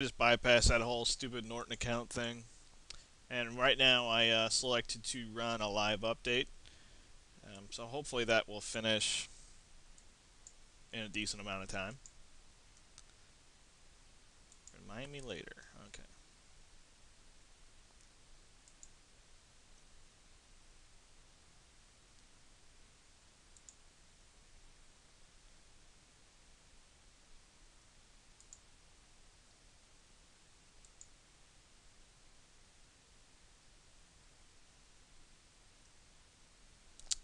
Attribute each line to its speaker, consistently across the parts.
Speaker 1: just bypass that whole stupid Norton account thing. And right now I uh, selected to run a live update. Um, so hopefully that will finish in a decent amount of time. Remind me later.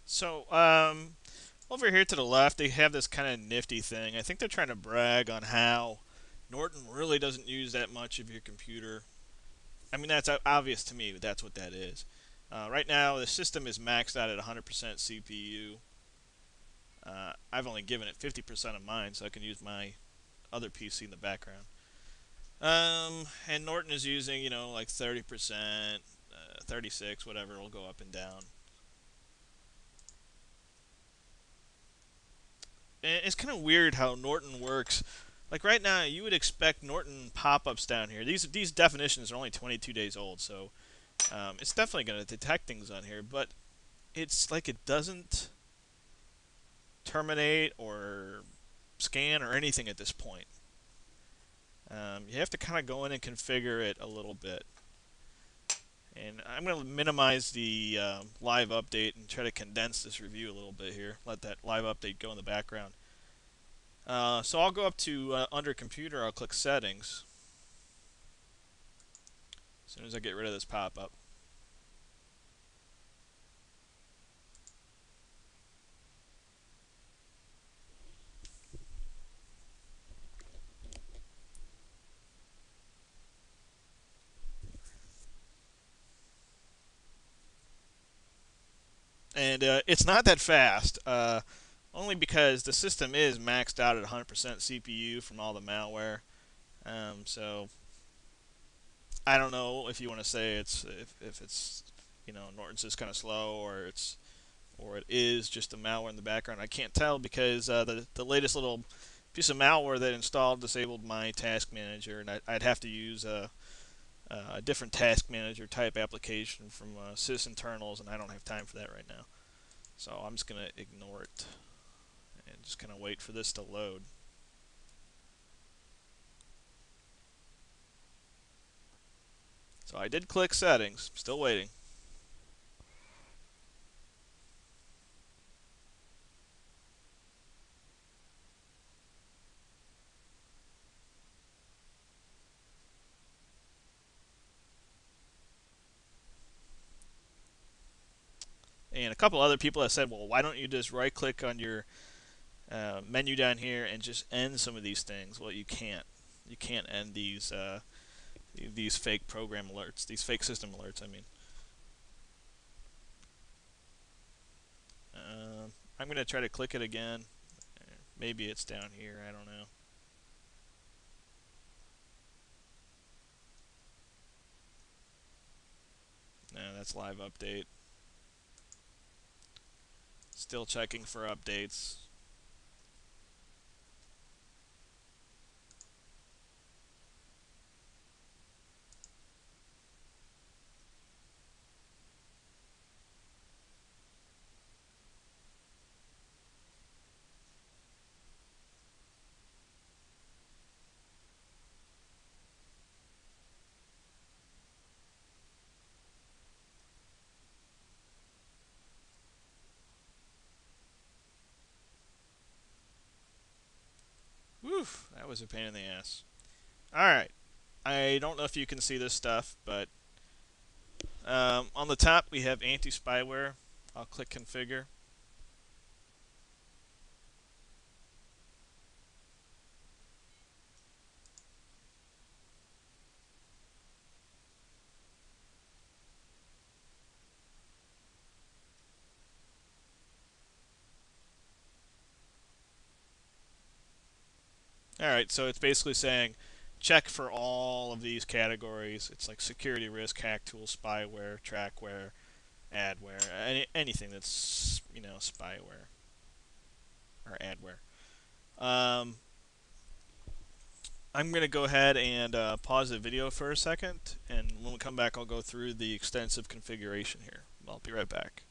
Speaker 1: So, um, over here to the left, they have this kind of nifty thing. I think they're trying to brag on how Norton really doesn't use that much of your computer. I mean, that's obvious to me, but that's what that is. Uh, right now, the system is maxed out at 100% CPU. Uh, I've only given it 50% of mine, so I can use my other PC in the background. Um, and Norton is using, you know, like 30%, uh, 36, whatever, it'll go up and down. It's kind of weird how Norton works. Like right now, you would expect Norton pop-ups down here. These these definitions are only 22 days old, so um, it's definitely going to detect things on here. But it's like it doesn't terminate or scan or anything at this point. Um, you have to kind of go in and configure it a little bit. And I'm going to minimize the uh, live update and try to condense this review a little bit here. Let that live update go in the background. Uh, so I'll go up to uh, under computer, I'll click settings. As soon as I get rid of this pop-up. And uh, it's not that fast. Uh, only because the system is maxed out at 100% CPU from all the malware. Um, so I don't know if you want to say it's if, if it's you know Norton's just kind of slow or it's or it is just the malware in the background. I can't tell because uh, the the latest little piece of malware that installed disabled my task manager, and I, would have to use a, a different task manager type application from uh, sysinternals, and I don't have time for that right now. So I'm just going to ignore it and just kind of wait for this to load. So I did click settings, still waiting. And a couple other people have said, well, why don't you just right click on your uh, menu down here and just end some of these things? Well, you can't. You can't end these uh, these fake program alerts, these fake system alerts. I mean. Uh, I'm going to try to click it again. Maybe it's down here. I don't know. No, that's live update. Still checking for updates. That was a pain in the ass. Alright. I don't know if you can see this stuff, but um, on the top we have anti-spyware. I'll click configure. Alright, so it's basically saying check for all of these categories. It's like security risk, hack tool, spyware, trackware, adware, any, anything that's, you know, spyware or adware. Um, I'm going to go ahead and uh, pause the video for a second, and when we come back, I'll go through the extensive configuration here. I'll be right back.